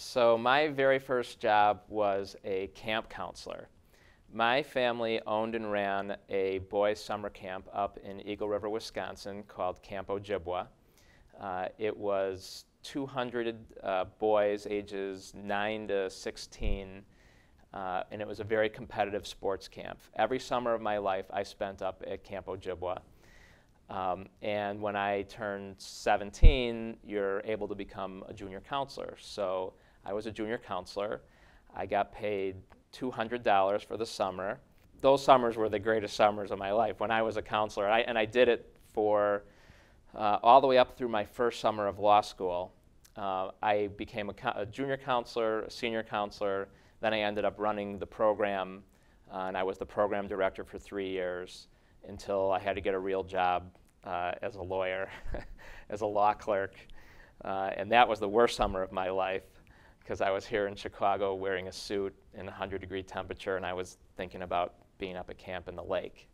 So my very first job was a camp counselor. My family owned and ran a boys' summer camp up in Eagle River, Wisconsin called Camp Ojibwa. Uh, it was 200 uh, boys ages 9 to 16, uh, and it was a very competitive sports camp. Every summer of my life I spent up at Camp Ojibwa. Um, and when I turned 17, you're able to become a junior counselor. So I was a junior counselor. I got paid $200 for the summer. Those summers were the greatest summers of my life when I was a counselor. I, and I did it for uh, all the way up through my first summer of law school. Uh, I became a, a, junior counselor, a senior counselor. Then I ended up running the program, uh, and I was the program director for three years until I had to get a real job uh, as a lawyer, as a law clerk. Uh, and that was the worst summer of my life because I was here in Chicago wearing a suit in 100 degree temperature and I was thinking about being up at camp in the lake.